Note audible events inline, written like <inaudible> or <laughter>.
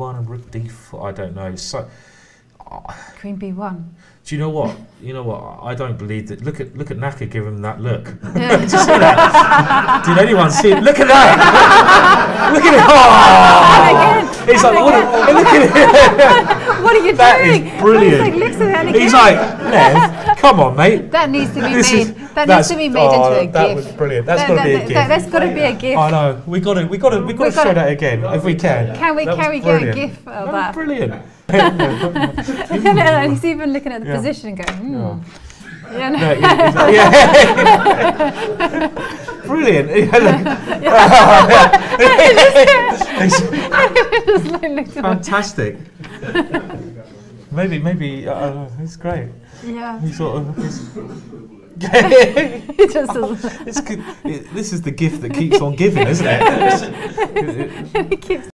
one and rook d4. I don't know. So, Queen b1. do you know what? You know what? I don't believe that. Look at look at Naka give him that look. Did you see that? Did anyone see it? Look at that! <laughs> look at it! Oh! He's like, what? a- Look at it! What are you That is doing? brilliant. He's like, looks at He's like, Lev, come on, mate. That needs to be This made. is- that needs to be made oh, into a that gift. was brilliant. That's That- gotta be a that- gift. that- That's got to be a gift. I know. We got to, we got to, we got to, got to show that again if we can. Can we That can we get a gift gif of That that? brilliant. <laughs> <laughs> and he's even looking at the position and going, hmm. Yeah. No. No, yeah, yeah. Brilliant. Yeah, look. Like looked at him. Fantastic. <laughs> maybe, maybe, uh, it's great. Yeah. He sort of. It's, <laughs> He just doesn't. <laughs> it's, good- it, this is the gift that keeps on giving, isn't it? he keeps